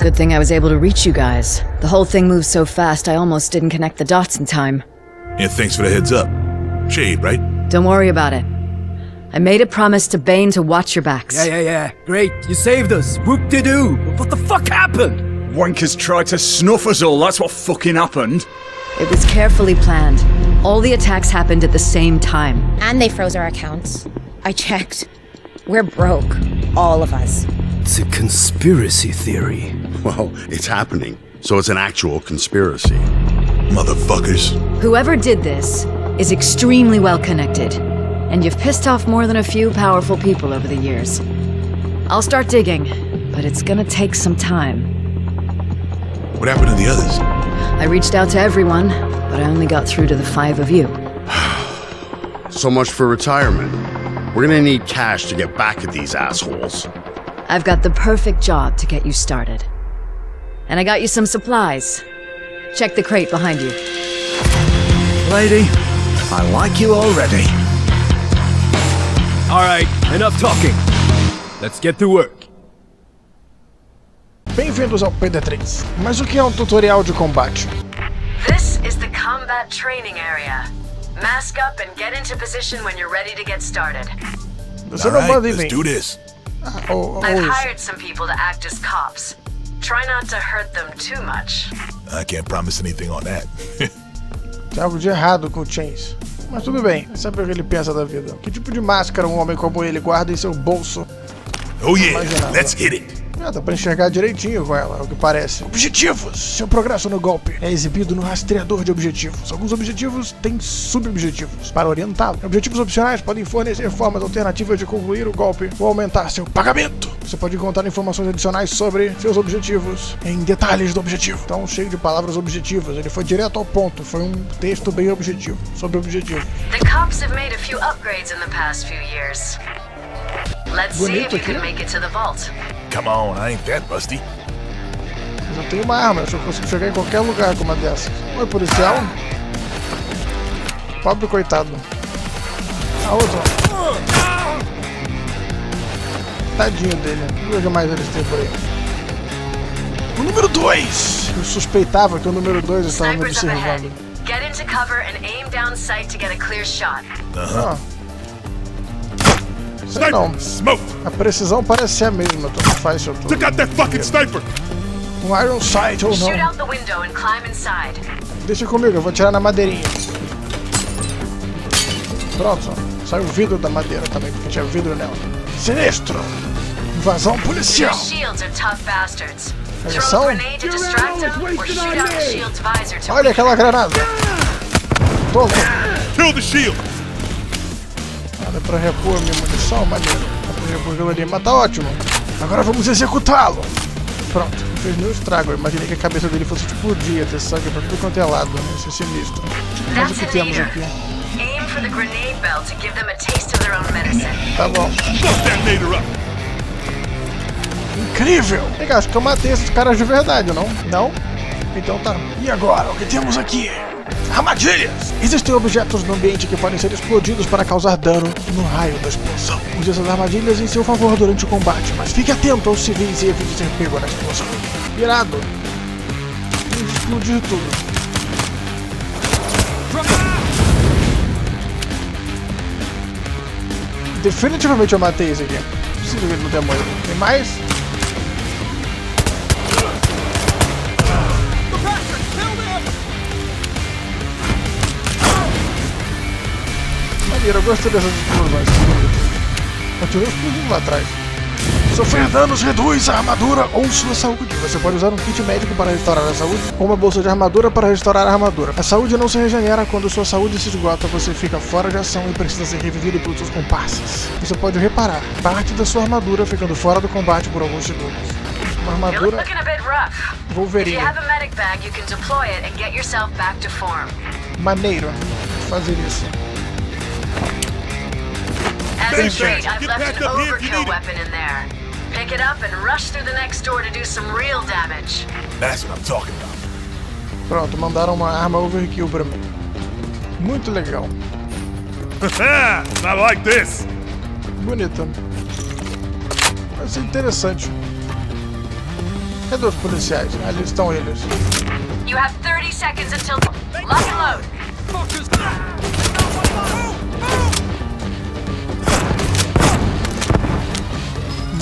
Good thing I was able to reach you guys. The whole thing moved so fast I almost didn't connect the dots in time. Yeah, thanks for the heads up. Shade, right? Don't worry about it. I made a promise to Bane to watch your backs. Yeah, yeah, yeah. Great. You saved us. Whoop-de-doo. What the fuck happened? Wankers tried to snuff us all, that's what fucking happened. It was carefully planned. All the attacks happened at the same time. And they froze our accounts. I checked. We're broke. All of us. It's a conspiracy theory. Well, it's happening, so it's an actual conspiracy. Motherfuckers. Whoever did this is extremely well connected, and you've pissed off more than a few powerful people over the years. I'll start digging, but it's gonna take some time. What happened to the others? I reached out to everyone, but I only got through to the five of you. So much for retirement. We're gonna need cash to get back at these assholes. I've got the perfect job to get you started. And I got you some supplies. Check the crate behind you. Lady, I like you already. Alright, enough talking. Let's get to work. Bem-vindos ao PD3. Mas o que é um tutorial de combate? This is the combat training area. Mask up and get into position when you're ready to get started. Você All não right, manda em let's do this. Ou I've hired some people to act as cops. Try not to hurt them too much. I can't promise anything on that. Tem algo de errado com o Chains. Mas tudo bem, sabe o que ele pensa da vida. Que tipo de máscara um homem como ele guarda em seu bolso? oh yeah, let's hit it. Ah, dá pra enxergar direitinho com ela, é o que parece. Objetivos! Seu progresso no golpe é exibido no rastreador de objetivos. Alguns objetivos têm subobjetivos para orientá-lo. Objetivos opcionais podem fornecer formas alternativas de concluir o golpe ou aumentar seu pagamento. Você pode encontrar informações adicionais sobre seus objetivos em detalhes do objetivo. Então, cheio de palavras objetivas. Ele foi direto ao ponto. Foi um texto bem objetivo sobre objetivos. The cops have made a few upgrades in the past few years. Let's see if you can make it to the vault. Come on, I ain't that busty. Eu tenho uma arma, eu só consigo chegar em qualquer lugar com uma dessas. Oi, policial. Pobre coitado. A outra. Tadinho dele. Vamos ver o que mais eles têm por aí. O número 2! Eu suspeitava que o número 2 estava me observando. Get into cover and aim down sight to get a clear shot. Ah. Sei não. Smoke! A precisão parece ser a mesma, tanto faz se eu tô Took out that fucking sniper! com Iron Sight ou Shoot não. out the window and climb inside. Deixa comigo, eu vou tirar na madeirinha. Pronto, saiu o vidro da madeira também, porque tinha vidro nela. Sinistro! Invasão policial! shields are tough bastards. Eles Throw são? a grenade to distract them or shoot out the shield's visor to Olha aquela granada! Toma! Kill the shield! Pra repor minha munição? Maneiro. Dá pra repor mas tá ótimo. Agora vamos executá-lo! Pronto, não fez nenhum estrago. Eu imaginei que a cabeça dele fosse explodir, ter sangue pra tudo quanto é lado, né? Isso é sinistro. Mas o que temos aqui? Aim for the grenade belt to give them a taste of their own medicine. Tá bom. Incrível! Legal, acho que eu matei esses caras de verdade, não? Não? Então tá. E agora, o que temos aqui? Armadilhas! Existem objetos no ambiente que podem ser explodidos para causar dano no raio da explosão. Use essas armadilhas em seu favor durante o combate, mas fique atento aos civis e evite ser pego na explosão. Irado! Vamos explodir tudo. Definitivamente eu matei esse aqui. Ele não tenha morrido. Tem mais? Maneiro, eu gostei dessas explosões. Continua explodindo lá atrás. Sofrer danos reduz a armadura ou sua saúde. Você pode usar um kit médico para restaurar a saúde ou uma bolsa de armadura para restaurar a armadura. A saúde não se regenera quando sua saúde se esgota, você fica fora de ação e precisa ser revivido pelos seus comparsas. Você pode reparar parte da sua armadura ficando fora do combate por alguns segundos. Uma armadura Wolverine. have a medic As Hey, a trait, Jack, I've get left an overkill weapon in there. Pick it up and rush through the next door to do some real damage. That's what I'm talking about. Pronto, mandaram uma arma overkill pra mim. Muito legal. Not like this! Bonita. Vai ser interessante. Cadê os policiais? Ali estão eles. You have 30 seconds until. Lock and load.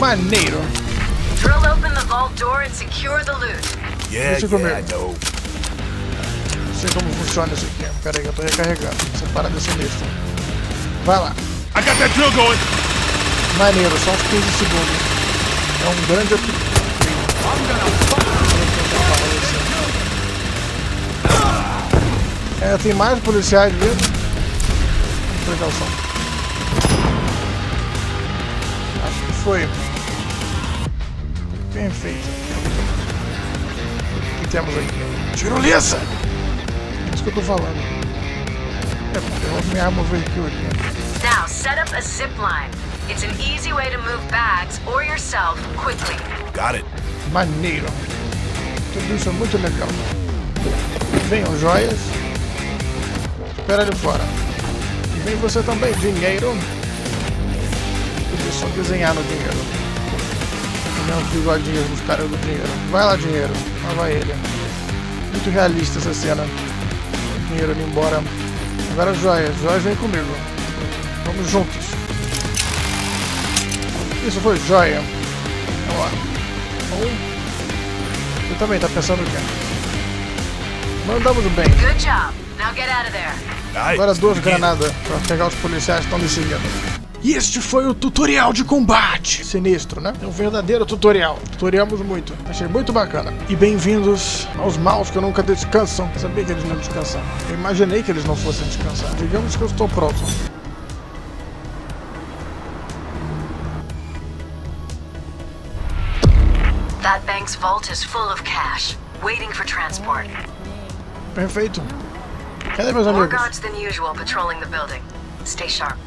Maneiro. Drill open the vault door and secure the loot. Yeah, Deixa comigo. yeah, I know. Não sei como funciona isso aqui. Pera aí, eu tô recarregando. Essa parada é sinistra. Vai lá. I got that drill going. Maneiro, só uns 15 segundos. É um grande upgrade. É, tem mais policiais vindo. Precaução. Acho que foi. Perfeito. O que temos aqui? Tirolesa! É isso que eu tô falando. É, eu vou me arma overkill aqui. Now set up a zip line. It's an easy way to move bags or yourself quickly. Got it. Maneiro. Tudo isso é muito legal. Venham joias. Espera ali fora. E vem você também, dinheiro. Podia só desenhar no dinheiro. Tem uns bigodinhos dos caras do dinheiro. Vai lá, dinheiro. Lá vai ele. Muito realista essa cena. O dinheiro indo embora. Agora joias. Joias vem comigo. Vamos juntos. Isso foi joia. Vamos lá. Um. Você também tá pensando o quê? Mandamos bem. Good job. Now get out of there. Nice. Agora duas granadas pra pegar os policiais que estão me seguindo. E este foi o tutorial de combate. Sinistro, né? É um verdadeiro tutorial. Tutoriamos muito. Achei muito bacana. E bem-vindos aos maus que nunca descansam. Sabia que eles não descansam. Eu imaginei que eles não fossem descansar. Digamos que eu estou pronto. That bank's vault is full of cash, waiting for transport. Perfeito. Cadê meus More amigos? guards than usual patrolling the building. Stay sharp.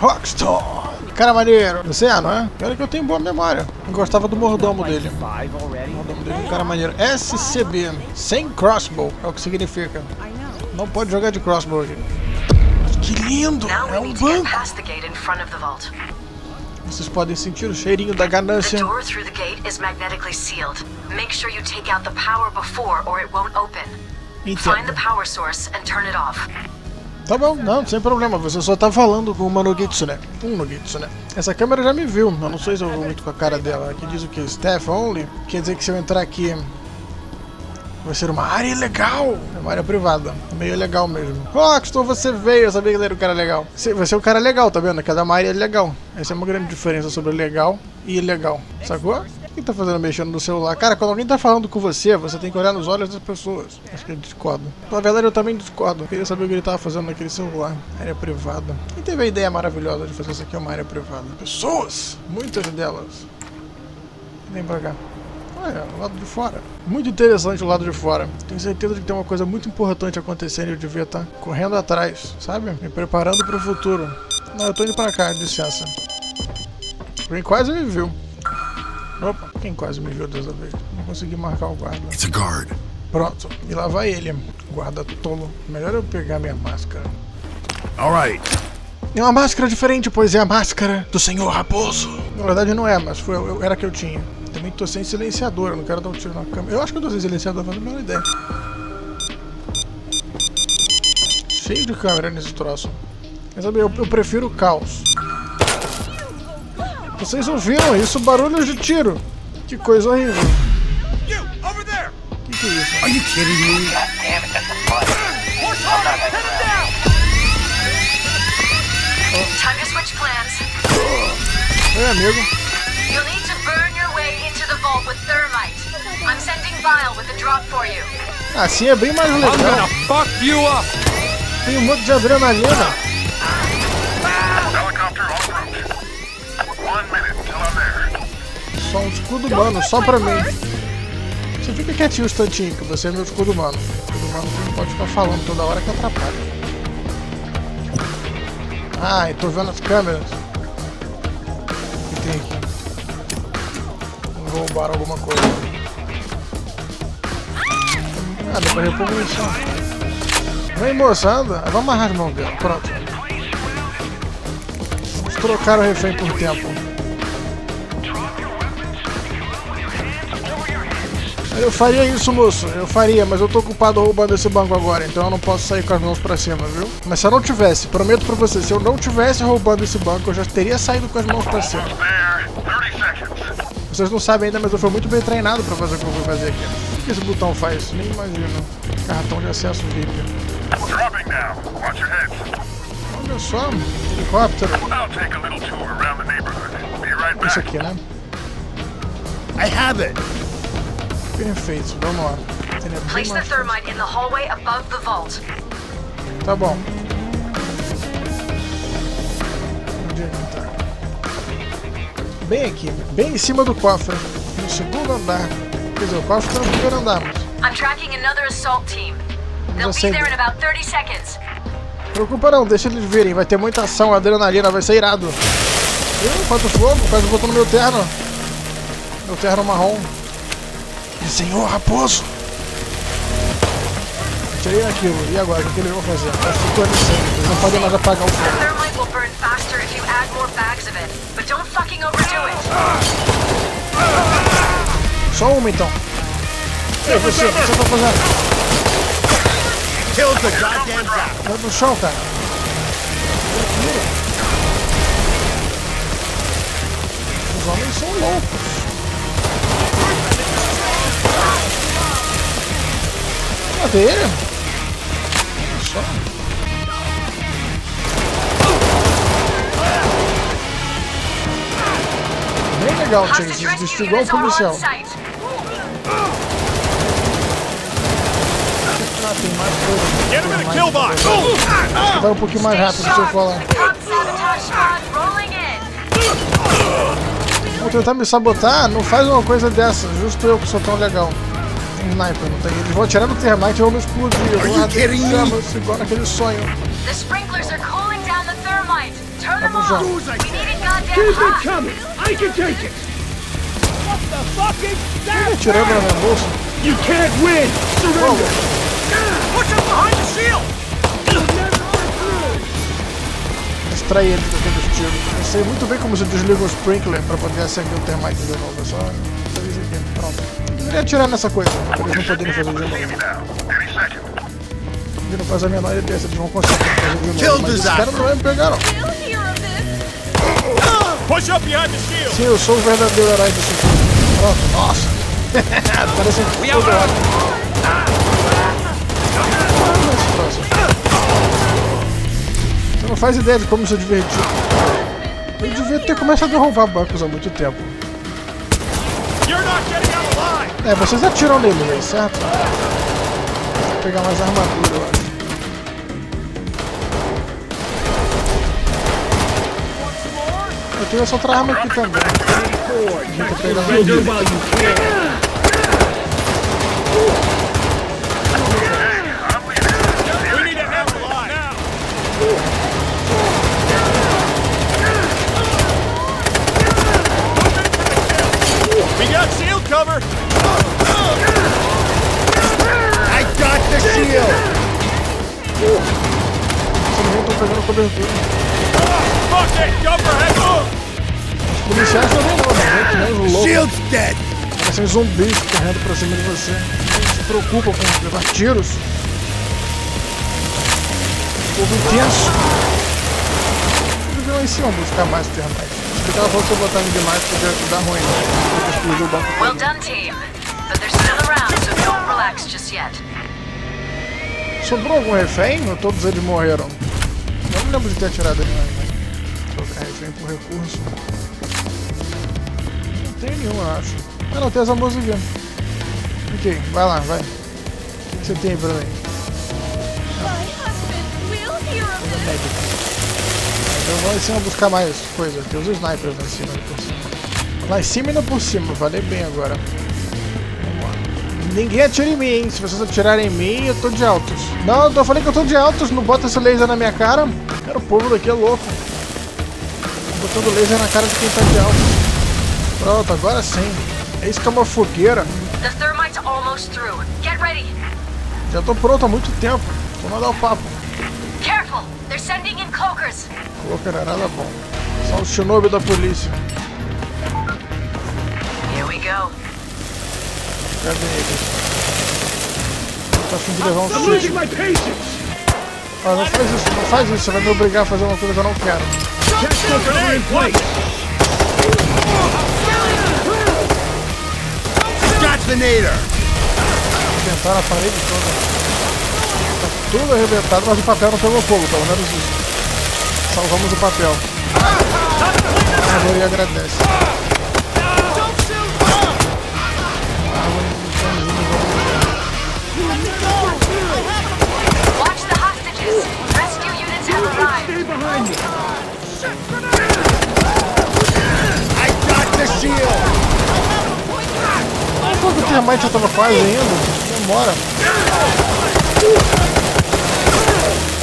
Rockstar. Cara maneiro. Você é, não é? Olha que eu tenho boa memória. Eu gostava do mordomo dele. O mordomo dele é um cara maneiro. SCB. Sem crossbow. É o que significa. Não pode jogar de crossbow aqui. Que lindo! É um banco. Vocês podem sentir o cheirinho da The ganância. door through the gate is magnetically sealed. Make sure you take out the power before or it won't open. Find the power source and turn it off. Tá bom, não, sem problema. Você só tá falando com uma Nogitsune. Um Nogitsune. Essa câmera já me viu. Eu não sei se eu vou muito com a cara dela. Aqui diz o que? Staff only? Quer dizer que se eu entrar aqui. Vai ser uma área legal. É uma área privada. É meio legal mesmo. Rockstar, você veio. Eu sabia que ele era um cara legal. Você- Vai ser um cara legal, tá vendo? Cada uma área é legal. Essa é uma grande diferença sobre legal e ilegal. Sacou? O que tá fazendo mexendo no celular? Cara, quando alguém tá falando com você, você tem que olhar nos olhos das pessoas. Acho que eu discordo. Na verdade, eu também discordo. Queria saber o que ele tava fazendo naquele celular. Área privada. Quem teve a ideia maravilhosa de fazer isso aqui uma área privada? Pessoas! Muitas delas. Vem pra cá. Olha, o lado de fora. Muito interessante o lado de fora. Tenho certeza de que tem uma coisa muito importante acontecendo e eu devia estar correndo atrás, sabe? Me preparando para o futuro. Não, eu tô indo pra cá, licença. Quem quase me viu. Opa, quem quase me viu dessa vez? Não consegui marcar o guarda. It's a guard. Pronto, e lá vai ele. Guarda tolo. Melhor eu pegar minha máscara. All right. É uma máscara diferente, pois é a máscara do Senhor Raposo. Na verdade não é, mas foi, eu- era a que eu tinha. Também tô sem silenciador, eu não quero dar um tiro na câmera. Eu acho que eu tô sem silenciador, mas não uma ideia. Cheio de câmera nesse troço. Quer saber, eu, eu prefiro o caos. Vocês ouviram isso? Barulhos de tiro. Que coisa horrível. You over there. Que que é isso? Are you kidding me? Time to switch plans. Oi, amigo. You'll need to burn your way into the vault with thermite. I'm sending Vile with the drop for you. Assim é bem mais legal. fuck you up! Tem um monte de adrenalina. Só um escudo humano, só pra mim. Você fica quietinho um instantinho, que você é meu escudo humano. Escudo humano não pode ficar falando toda hora que atrapalha. Ah, eu tô vendo as câmeras. Tem aqui? Vamos roubar alguma coisa. Ah, dá pra repor. Vem moça, anda. Vamos amarrar as mãos dela. Pronto. Vamos trocar o refém por tempo. Eu faria isso, moço. Eu faria, mas eu tô ocupado roubando esse banco agora, então eu não posso sair com as mãos pra cima, viu? Mas se eu não tivesse, prometo pra você, se eu não tivesse roubando esse banco, eu já teria saído com as mãos pra cima. There. 30 seconds. Vocês não sabem ainda, mas eu fui muito bem treinado pra fazer o que eu vou fazer aqui. O que esse botão faz? Nem imagino. Cartão de acesso VIP. Olha só, helicóptero. Isso aqui, né? I have it. Perfeito, vamos lá. Place the thermite in the hallway above the vault. Tá bom. Onde é que tá? Bem aqui, bem em cima do cofre. No segundo andar. Quer dizer, o cofre tá no primeiro andar. I'm tracking another assault team. They'll be acender. there in about 30 seconds. Preocupa não, deixa eles virem. Vai ter muita ação, adrenalina, vai ser irado. Ih, quanto fogo, quase botou no meu terno. Meu terno marrom. Senhor raposo! Tirei naquilo. E agora, o que, eles vão fazer? Eles não podem mais apagar o fogo. thermite will burn faster if you add more bags of it. But don't fucking overdo it. Só uma então. Ei, você, o que você tá fazendo? Killed the goddamn no chão, cara. Os homens são loucos. Matei ele? Olha só. Bem legal, rescue Vestiu igual are policial. Ah, tem mais coisa. Get him in a Mais kill box. coisa. Vai um pouquinho mais rápido, deixa eu falar. Vão tentar me sabotar? Não faz uma coisa dessa. Justo eu que sou tão legal. Sniper, não tem. Eles vão atirar no termite e vão me explodir. Eu vou me? chamas, igual naquele sonho. The sprinklers are cooling down the thermite. Turn them Vamos off. lá. We need it goddamn hot. coming! I can take it! Ele atirando na minha bolsa. You can't win! Surrender! Push him behind the shield. Ele daqueles tiros. Eu sei muito bem como se desliga o sprinkler pra poder acender o termite de novo. É só fazer isso aqui. Pronto. Deveria atirar nessa coisa, pra eles não poderem fazer de novo. Now. 30 seconds. Ele não faz a menor ideia se eles vão conseguir fazer de novo. Mas esse cara não vai me pegar, não. Sim, eu sou o verdadeiro herói desse filme. Pronto, nossa. Parece um ódio. Você não faz ideia de como isso é divertido. Eu devia ter começado a roubar bancos há muito tempo. É, vocês atiram neles aí, certo? Vou pegar mais armadura, eu acho. Eu tenho essa outra arma aqui também. Pegar mais Surrender while you can! We need to have him alive now. We got shield cover. I got the shield. Não estão pegando cobertura. Fuck it. Go for head. Os policiais também não, né? Loucos. Shield's dead. Parecem zumbis correndo pra cima de você. Não se preocupam com levar tiros. Povo intenso. Eu vou lá em cima buscar mais falou que eu botar em demais, podia dar ruim. né? Porque explodiu o banco Well done, team. But they're still around, so don't relax just yet. Sobrou algum refém ou todos eles morreram? Eu não lembro de ter atirado em mais, né? Trocar refém por recurso. Não tem nenhum, eu acho. Ah não, tem essa moça aqui. Ok, vai lá, vai. O que você tem aí pra mim? Então eu vou lá em cima buscar mais coisa. Tem os snipers lá em cima e por cima. Lá em cima e não por cima, falei bem agora. Ninguém atira em mim, hein? Se vocês atirarem em mim, eu tô de altos. Não, eu falei que eu tô de altos, não bota esse laser na minha cara. Cara, o povo daqui é louco. Botando laser na cara de quem tá de altos. Pronto, agora sim. É isso que é uma fogueira. Já tô pronto há muito tempo. Vou mandar o papo. Coloca era nada bom. Só o shinobi da polícia. Here we go. Cadê eles? Tá afim de levar um I'm losing susto. my patience. Ah, não faz isso, não faz isso. Você vai me obrigar a fazer uma coisa que eu não quero. Arrebentaram a parede toda. Tá tudo arrebentado, mas o papel não pegou fogo, pelo menos isso. Salvamos o papel. A Árvore agradece. Watch the hostages. Rescue units have arrived. Stay behind me. I got the shield! Enquanto o termite já tava quase indo, demora.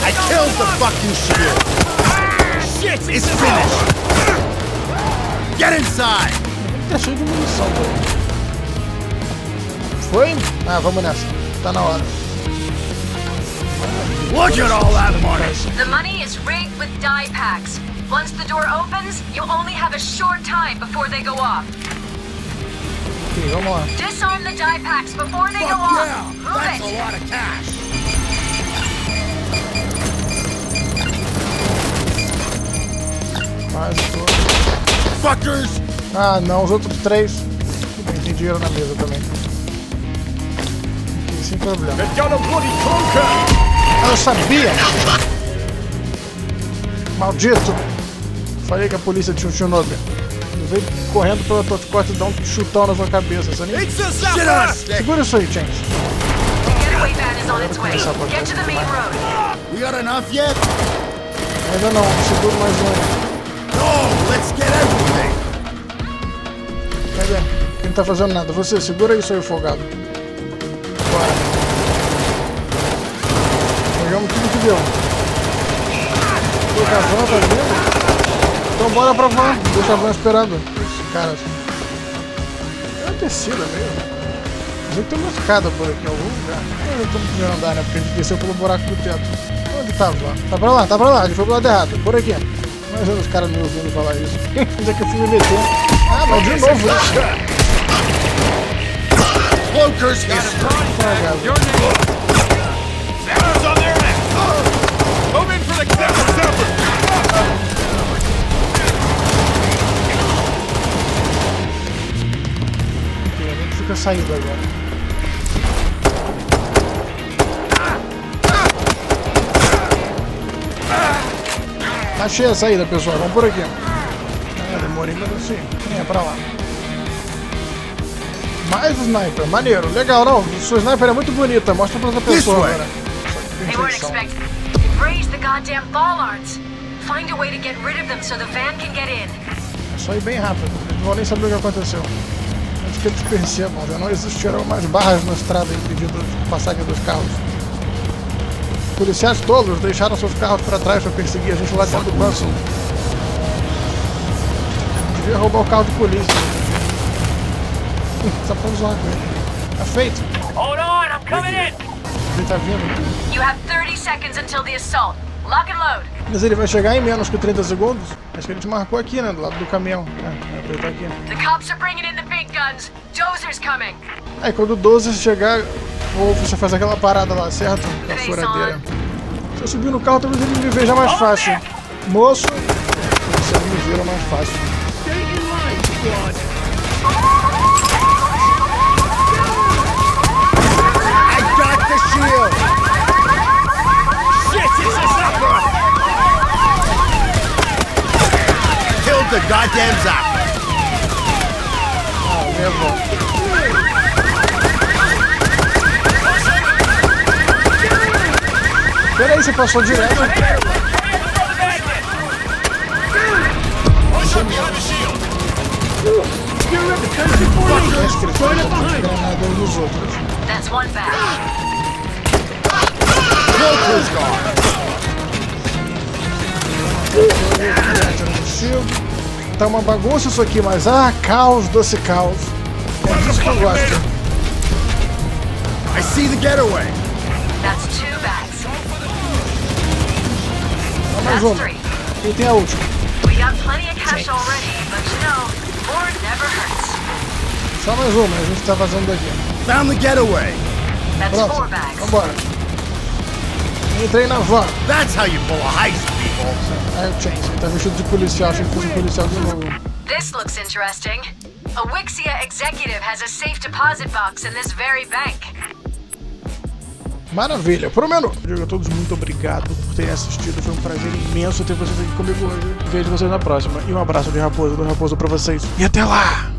I killed the fucking shield! Shit! It's finished! Get inside! Tá cheio de munição, velho. Foi? Ah, vamos nessa. Tá na hora. Look at all that money! The money is rigged with die packs. Once the door opens, you only have a short time before they go off. Ok, vamos lá. Disarm the die packs before they go Fuck off. yeah! Move That's it. a lot of cash! Todo. Fuckers! Ah, não, os outros três. Tudo bem, tem dinheiro na mesa também. Ok, sem problema. Eu sabia! Maldito! Falei que a polícia tinha um Chernobyl. Ele veio correndo pelas tuas costas e dá um chutão na sua cabeça. Você nem... Segura isso aí, James. The getaway van is on its way. Get to the main road. We got enough yet? Ainda não, segura mais um. No! Let's get everything! Ele não tá fazendo nada. Você, segura isso aí, folgado. Bora. Pegamos tudo que deu. O van tá vindo? Então bora pra van. Deixa a van esperando. Esse cara. É uma descida mesmo. Mas tem uma escada por aqui algum lugar. Eu não tô primeiro andar, né? Porque a gente desceu pelo buraco do teto. Onde tá a van? Tá pra lá, tá pra lá. A gente foi pro lado errado. Por aqui. Imagina os caras me ouvindo falar isso. Onde é que eu fui me meter? Ah, não, de novo isso. Cloakers history! Zappers on their neck. Move in for the zapper a fica saindo agora. Achei a saída, pessoal. Vamos por aqui. Ah, demorei, mas assim. É, pra lá. Mais sniper. Maneiro. Legal, não? Sua sniper é muito bonita. Mostra pra outra pessoa agora. They weren't Perfeição. expecting. You've raised the goddamn bollards. Find a way to get rid of them so the van can get in. É só ir bem rápido. Eles não vão nem saber o que aconteceu. Antes que eles percebam, já não existiram mais barras na estrada impedindo a passagem dos carros. Policiais todos deixaram seus carros para trás para perseguir a gente lá dentro do banco. Devia roubar o carro de polícia. Só pra zoar com ele. Tá feito. Hold on, I'm coming in. Ele tá vindo. You have 30 seconds until the assault. Lock and load. Mas ele vai chegar em menos que 30 segundos? Acho que a gente marcou aqui, né? Do lado do caminhão. É, ele tá aqui. The cops are bringing in the big guns. Dozer's coming. Aí quando o 12 chegar, ou você faz aquela parada lá, certo? Com a furadeira. Se eu subir no carro, talvez ele me veja mais fácil. Moço, você me vira mais fácil. I got the shield! Shit, it's a zapper. Killed the goddamn zapper! Ah, levou. Peraí, você passou direto. That's one back. Cloaker's gone! Tá uma bagunça isso aqui, mas ah, caos, doce caos. É disso que eu gosto. I see the getaway! That's two mais That's uma. three. E tem a última. We got plenty of cash already, but you know, more never hurts. Só mais uma, a gente tá vazando daqui. Found the getaway. That's Pronto, four bags. vambora. Entrei na van. That's how you pull a heist, people. Aí o Chase, ele tá vestido de policial, achei que fosse um policial de novo. This looks interesting. A Wixia executive has a safe deposit box in this very bank. Maravilha, por menos. Digo a todos muito obrigado por terem assistido. Foi um prazer imenso ter vocês aqui comigo hoje. Vejo vocês na próxima. E um abraço de raposa do raposo pra vocês. E até lá!